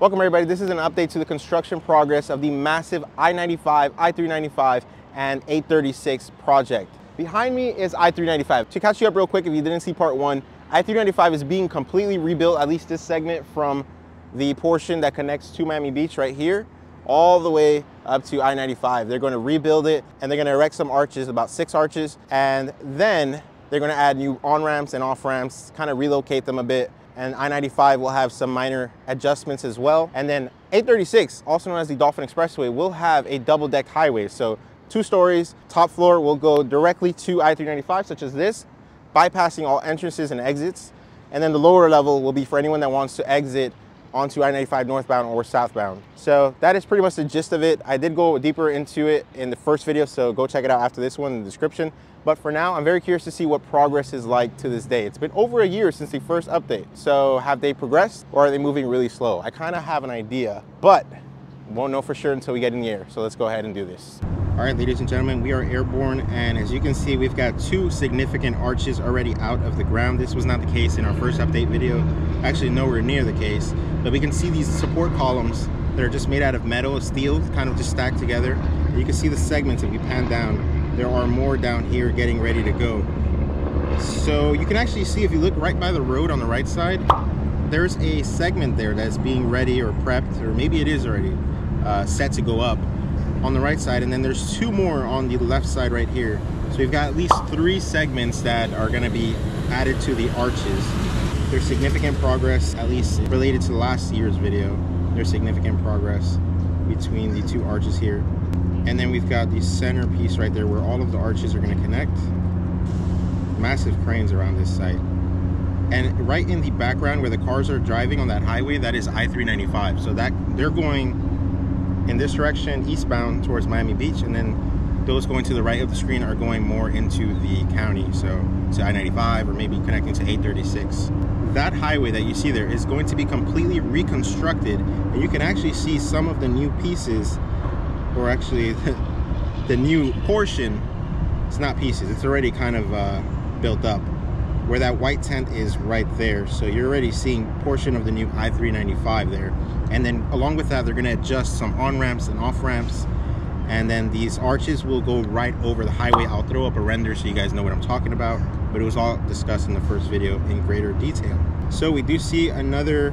Welcome everybody, this is an update to the construction progress of the massive I-95, I-395, and 836 project. Behind me is I-395. To catch you up real quick, if you didn't see part one, I-395 is being completely rebuilt, at least this segment from the portion that connects to Miami Beach right here, all the way up to I-95. They're gonna rebuild it and they're gonna erect some arches, about six arches, and then they're gonna add new on-ramps and off-ramps, kind of relocate them a bit, and I-95 will have some minor adjustments as well. And then 836, also known as the Dolphin Expressway, will have a double deck highway. So two stories, top floor will go directly to I-395, such as this, bypassing all entrances and exits. And then the lower level will be for anyone that wants to exit onto I-95 northbound or southbound. So that is pretty much the gist of it. I did go deeper into it in the first video, so go check it out after this one in the description. But for now, I'm very curious to see what progress is like to this day. It's been over a year since the first update. So have they progressed or are they moving really slow? I kind of have an idea, but won't know for sure until we get in the air. So let's go ahead and do this. All right, ladies and gentlemen, we are airborne. And as you can see, we've got two significant arches already out of the ground. This was not the case in our first update video. Actually, nowhere near the case. But we can see these support columns that are just made out of metal, steel, kind of just stacked together. And you can see the segments if you pan down there are more down here getting ready to go. So you can actually see if you look right by the road on the right side, there's a segment there that's being ready or prepped, or maybe it is already uh, set to go up on the right side. And then there's two more on the left side right here. So we've got at least three segments that are gonna be added to the arches. There's significant progress, at least related to last year's video. There's significant progress between the two arches here. And then we've got the center piece right there where all of the arches are going to connect. Massive cranes around this site. And right in the background where the cars are driving on that highway, that is I-395. So that they're going in this direction, eastbound towards Miami Beach, and then those going to the right of the screen are going more into the county, so to I-95 or maybe connecting to 836. That highway that you see there is going to be completely reconstructed, and you can actually see some of the new pieces or actually the new portion it's not pieces it's already kind of uh, built up where that white tent is right there so you're already seeing portion of the new i395 there and then along with that they're going to adjust some on ramps and off ramps and then these arches will go right over the highway i'll throw up a render so you guys know what i'm talking about but it was all discussed in the first video in greater detail so we do see another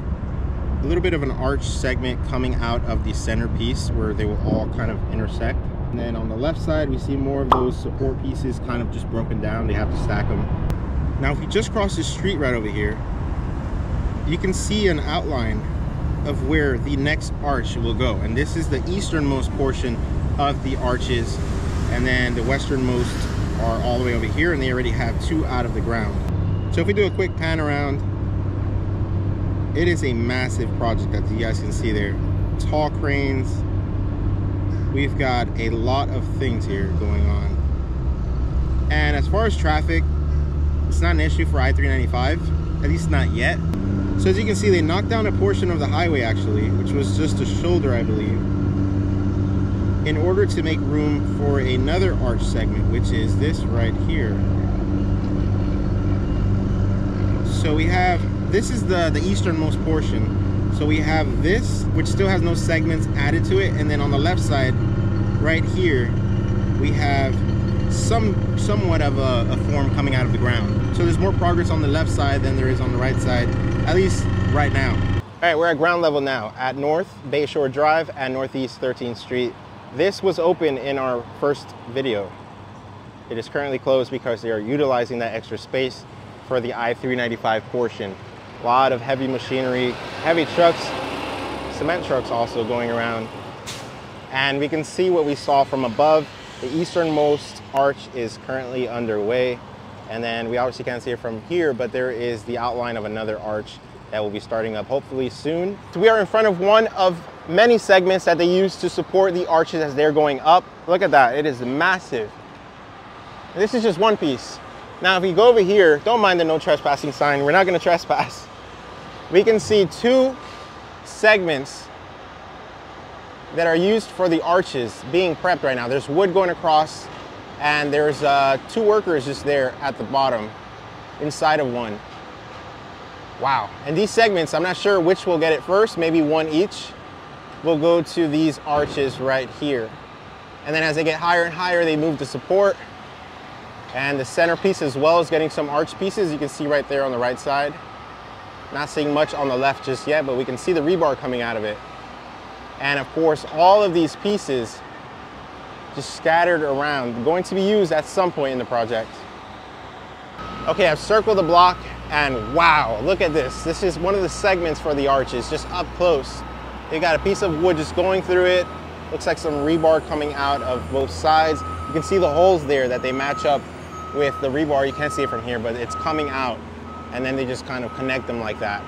a little bit of an arch segment coming out of the centerpiece where they will all kind of intersect. And then on the left side, we see more of those support pieces kind of just broken down. They have to stack them. Now, if you just cross the street right over here, you can see an outline of where the next arch will go. And this is the easternmost portion of the arches. And then the westernmost are all the way over here and they already have two out of the ground. So if we do a quick pan around, it is a massive project that you guys can see there tall cranes we've got a lot of things here going on and as far as traffic it's not an issue for i-395 at least not yet so as you can see they knocked down a portion of the highway actually which was just a shoulder i believe in order to make room for another arch segment which is this right here so we have this is the, the easternmost portion. So we have this, which still has no segments added to it. And then on the left side, right here, we have some somewhat of a, a form coming out of the ground. So there's more progress on the left side than there is on the right side, at least right now. All right, we're at ground level now at North Bayshore Drive and Northeast 13th Street. This was open in our first video. It is currently closed because they are utilizing that extra space for the I-395 portion. A lot of heavy machinery, heavy trucks, cement trucks also going around. And we can see what we saw from above. The easternmost arch is currently underway. And then we obviously can't see it from here, but there is the outline of another arch that will be starting up hopefully soon. So we are in front of one of many segments that they use to support the arches as they're going up. Look at that, it is massive. This is just one piece. Now, if we go over here, don't mind the no trespassing sign. We're not gonna trespass. We can see two segments that are used for the arches being prepped right now. There's wood going across and there's uh, two workers just there at the bottom inside of one. Wow. And these segments, I'm not sure which will get it first, maybe one each, will go to these arches right here. And then as they get higher and higher, they move to support. And the centerpiece as well is getting some arch pieces. You can see right there on the right side. Not seeing much on the left just yet, but we can see the rebar coming out of it. And of course, all of these pieces just scattered around, going to be used at some point in the project. Okay, I've circled the block and wow, look at this. This is one of the segments for the arches, just up close. They got a piece of wood just going through it. Looks like some rebar coming out of both sides. You can see the holes there that they match up with the rebar. You can't see it from here, but it's coming out. And then they just kind of connect them like that.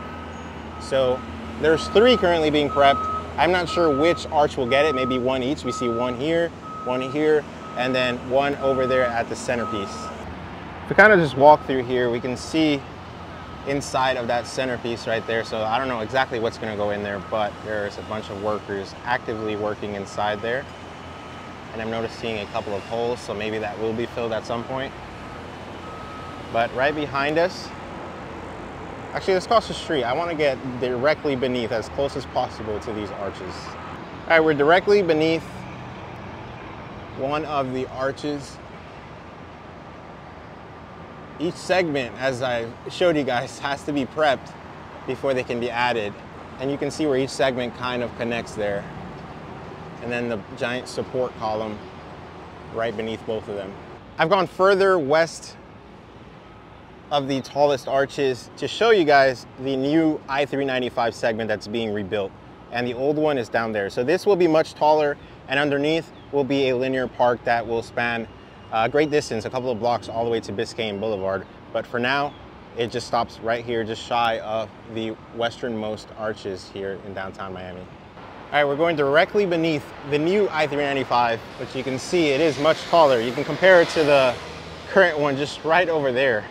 So there's three currently being prepped. I'm not sure which arch will get it, maybe one each. We see one here, one here, and then one over there at the centerpiece. If we kind of just walk through here, we can see inside of that centerpiece right there. So I don't know exactly what's gonna go in there, but there's a bunch of workers actively working inside there. And I'm noticing a couple of holes, so maybe that will be filled at some point. But right behind us, actually let's cross the street. I wanna get directly beneath, as close as possible to these arches. All right, we're directly beneath one of the arches each segment, as I showed you guys, has to be prepped before they can be added. And you can see where each segment kind of connects there. And then the giant support column right beneath both of them. I've gone further west of the tallest arches to show you guys the new I-395 segment that's being rebuilt. And the old one is down there. So this will be much taller and underneath will be a linear park that will span uh, a great distance, a couple of blocks all the way to Biscayne Boulevard. But for now, it just stops right here, just shy of the westernmost arches here in downtown Miami. All right, we're going directly beneath the new I-395, which you can see it is much taller. You can compare it to the current one just right over there.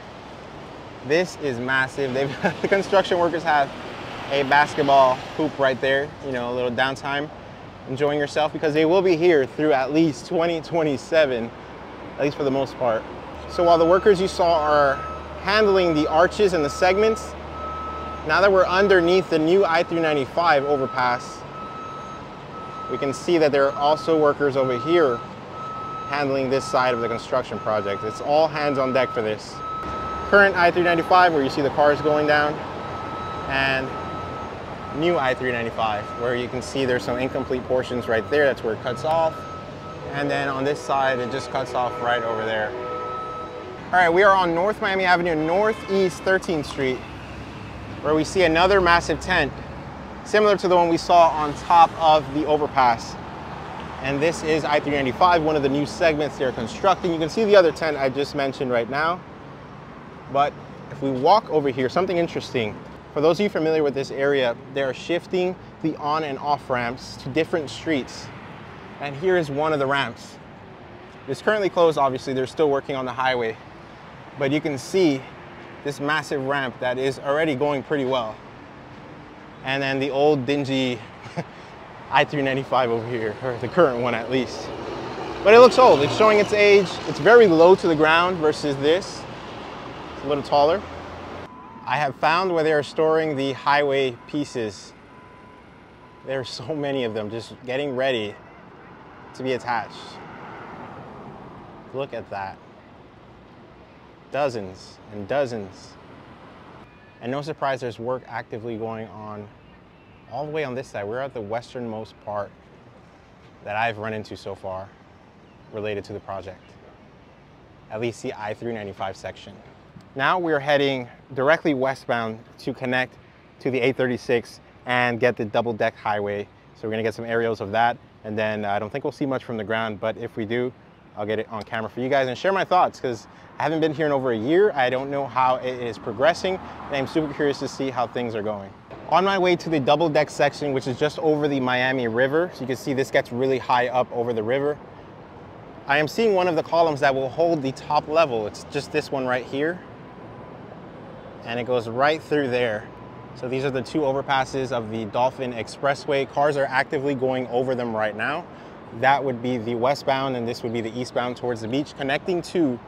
This is massive. The construction workers have a basketball hoop right there, you know, a little downtime, enjoying yourself because they will be here through at least 2027 at least for the most part. So while the workers you saw are handling the arches and the segments, now that we're underneath the new I-395 overpass, we can see that there are also workers over here handling this side of the construction project. It's all hands on deck for this. Current I-395 where you see the cars going down and new I-395 where you can see there's some incomplete portions right there. That's where it cuts off. And then on this side, it just cuts off right over there. All right, we are on North Miami Avenue, Northeast 13th Street, where we see another massive tent, similar to the one we saw on top of the overpass. And this is I-395, one of the new segments they're constructing. You can see the other tent I just mentioned right now. But if we walk over here, something interesting. For those of you familiar with this area, they're shifting the on and off ramps to different streets and here is one of the ramps. It's currently closed, obviously, they're still working on the highway. But you can see this massive ramp that is already going pretty well. And then the old dingy I-395 over here, or the current one at least. But it looks old, it's showing its age. It's very low to the ground versus this. A little taller. I have found where they are storing the highway pieces. There are so many of them just getting ready to be attached. Look at that. Dozens and dozens. And no surprise, there's work actively going on all the way on this side. We're at the westernmost part that I've run into so far related to the project, at least the I-395 section. Now we're heading directly westbound to connect to the 836 and get the double deck highway. So we're gonna get some aerials of that and then I don't think we'll see much from the ground, but if we do, I'll get it on camera for you guys and share my thoughts because I haven't been here in over a year. I don't know how it is progressing and I'm super curious to see how things are going. On my way to the double deck section, which is just over the Miami River, so you can see this gets really high up over the river. I am seeing one of the columns that will hold the top level. It's just this one right here. And it goes right through there. So these are the two overpasses of the Dolphin Expressway. Cars are actively going over them right now. That would be the westbound and this would be the eastbound towards the beach, connecting to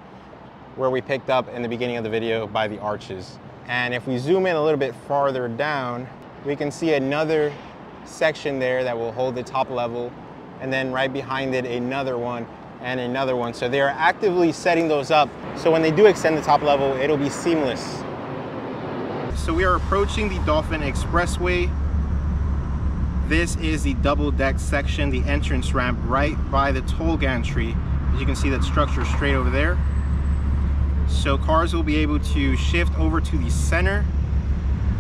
where we picked up in the beginning of the video by the arches. And if we zoom in a little bit farther down, we can see another section there that will hold the top level. And then right behind it, another one and another one. So they are actively setting those up. So when they do extend the top level, it'll be seamless. So we are approaching the Dolphin Expressway. This is the double deck section, the entrance ramp right by the toll gantry. As you can see that structure straight over there. So cars will be able to shift over to the center,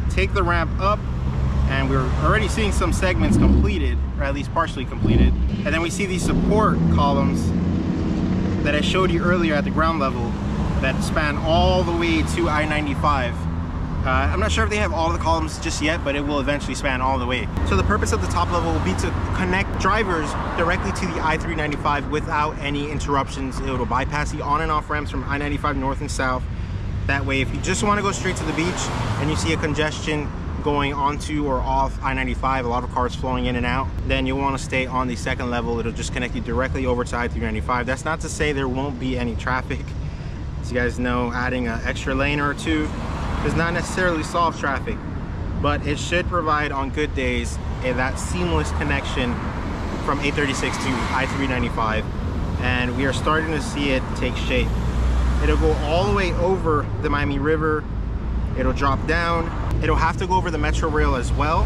take the ramp up, and we're already seeing some segments completed, or at least partially completed. And then we see these support columns that I showed you earlier at the ground level that span all the way to I-95. Uh, I'm not sure if they have all the columns just yet, but it will eventually span all the way. So the purpose of the top level will be to connect drivers directly to the I-395 without any interruptions. It will bypass the on and off ramps from I-95 north and south. That way, if you just want to go straight to the beach and you see a congestion going onto or off I-95, a lot of cars flowing in and out, then you'll want to stay on the second level. It'll just connect you directly over to I-395. That's not to say there won't be any traffic. As you guys know, adding an extra lane or two does not necessarily solve traffic, but it should provide on good days that seamless connection from 836 to I-395 and we are starting to see it take shape. It'll go all the way over the Miami River, it'll drop down, it'll have to go over the Metro Rail as well.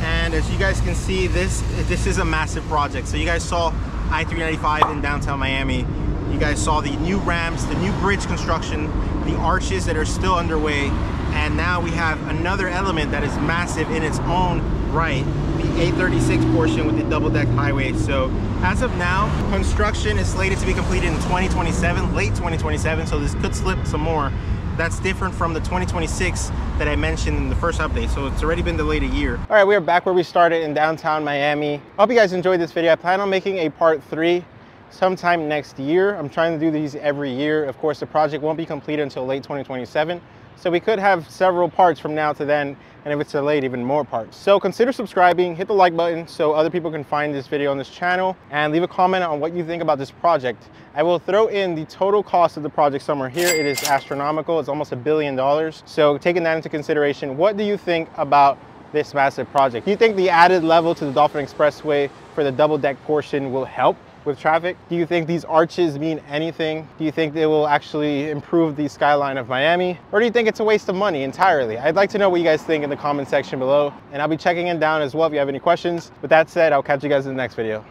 And as you guys can see, this, this is a massive project. So you guys saw I-395 in downtown Miami. You guys saw the new ramps, the new bridge construction, the arches that are still underway. And now we have another element that is massive in its own right, the 836 portion with the double deck highway. So as of now, construction is slated to be completed in 2027, late 2027. So this could slip some more. That's different from the 2026 that I mentioned in the first update. So it's already been delayed a year. All right, we are back where we started in downtown Miami. I hope you guys enjoyed this video. I plan on making a part three sometime next year. I'm trying to do these every year. Of course, the project won't be completed until late 2027. So we could have several parts from now to then, and if it's delayed, even more parts. So consider subscribing, hit the like button so other people can find this video on this channel, and leave a comment on what you think about this project. I will throw in the total cost of the project somewhere here. It is astronomical, it's almost a billion dollars. So taking that into consideration, what do you think about this massive project? Do you think the added level to the Dolphin Expressway for the double deck portion will help with traffic? Do you think these arches mean anything? Do you think they will actually improve the skyline of Miami? Or do you think it's a waste of money entirely? I'd like to know what you guys think in the comment section below. And I'll be checking in down as well if you have any questions. With that said, I'll catch you guys in the next video.